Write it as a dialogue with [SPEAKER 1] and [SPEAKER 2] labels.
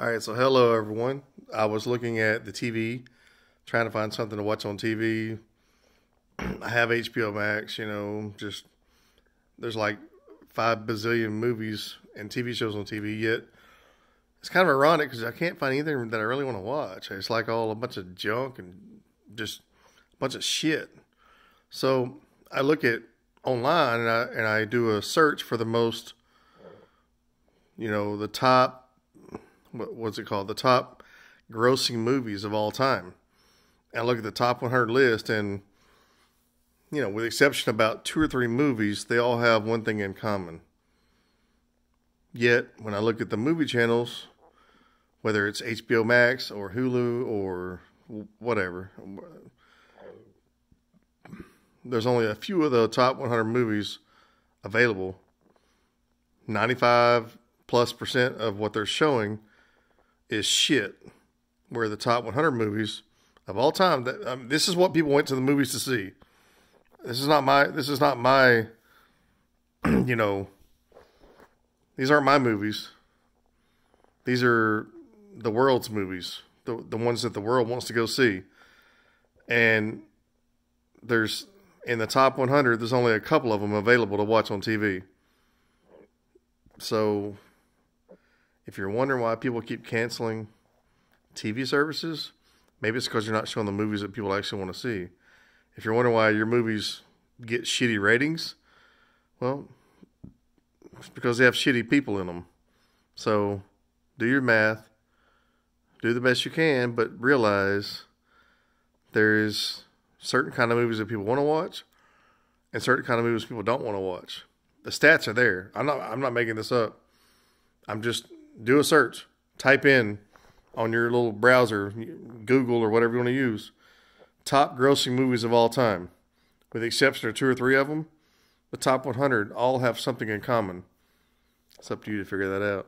[SPEAKER 1] All right, so hello everyone. I was looking at the TV, trying to find something to watch on TV. I have HBO Max, you know, just there's like five bazillion movies and TV shows on TV yet. It's kind of ironic because I can't find anything that I really want to watch. It's like all a bunch of junk and just a bunch of shit. So I look at online and I and I do a search for the most, you know, the top what, what's it called? The top grossing movies of all time. And I look at the top 100 list, and you know, with the exception of about two or three movies, they all have one thing in common. Yet, when I look at the movie channels, whether it's HBO Max or Hulu or whatever, there's only a few of the top 100 movies available. 95 plus percent of what they're showing is shit. Where the top 100 movies of all time, that um, this is what people went to the movies to see. This is not my. This is not my. you know. These aren't my movies. These are the world's movies, the the ones that the world wants to go see. And there's in the top 100, there's only a couple of them available to watch on TV. So if you're wondering why people keep canceling TV services, maybe it's because you're not showing the movies that people actually want to see. If you're wondering why your movies get shitty ratings, well, it's because they have shitty people in them. So do your math, do the best you can, but realize there is certain kind of movies that people want to watch and certain kind of movies people don't want to watch. The stats are there. I'm not I'm not making this up. I'm just do a search, type in on your little browser, Google or whatever you want to use, top grossing movies of all time. With the exception of two or three of them, the top 100 all have something in common. It's up to you to figure that out.